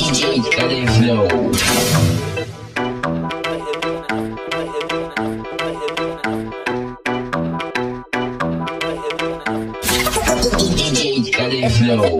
DJ Califlow. DJ Califlow.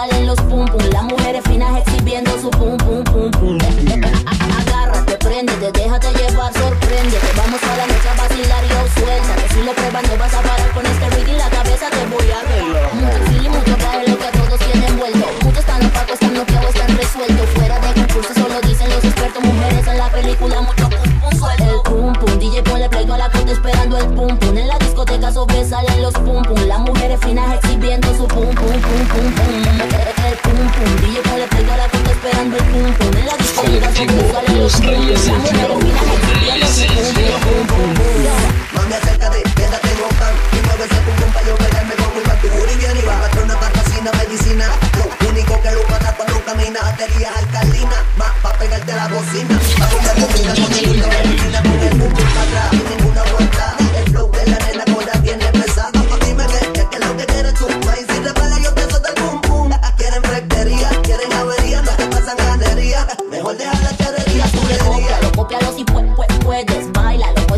salen los pum pum. La mujer mujeres finas exhibiendo su pum, la esperando el pum, pum. La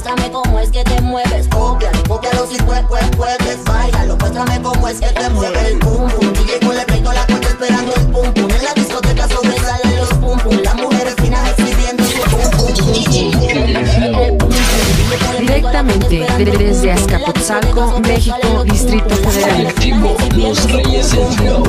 muéstrame cómo es que te mueves. Cópialo, cópialo si puedes, puedes, puedes. Báilalo, muéstrame cómo es que te mueves. El pum pum, DJ con el peito la cuenta esperando el pum pum. En la discoteca sobresalen los pum pum. Las mujeres finas escribiendo su pum pum. Directamente desde Azcapotzalco, México, Distrito Federal. Los Reyes del Flow.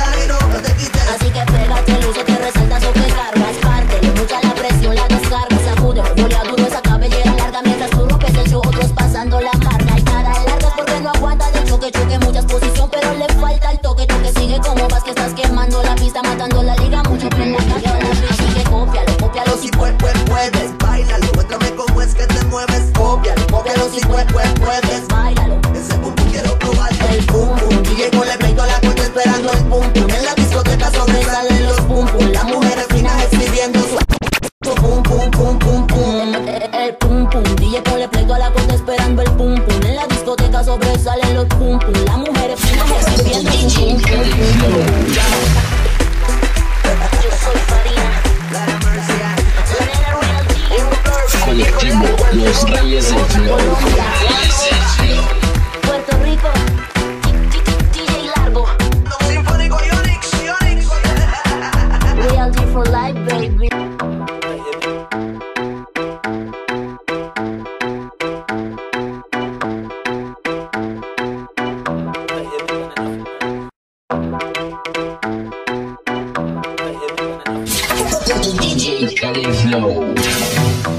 Así que pega que el uso te resalta sobre cargas parte, le mucha la presión, la descarga, se acude, borró la esa cabellera larga, mientras uno que se echó, otros pasando la marca, el nada, larga, torre no aguanta, le choque, choque, mucha exposición, pero le falta el toque, choque, sigue como vas, que estás quemando la pista, matando la liga, mucho tiempo, campeón, así que copialo, copialo, si cuelgo es puedes, bailalo, muéstrame cómo es que te mueves, copialo, copialo, si cuelgo es puedes. superando el pum. En la discoteca sobresalen los pum. Las mujeres finas Colectivo Los DJ Califlow.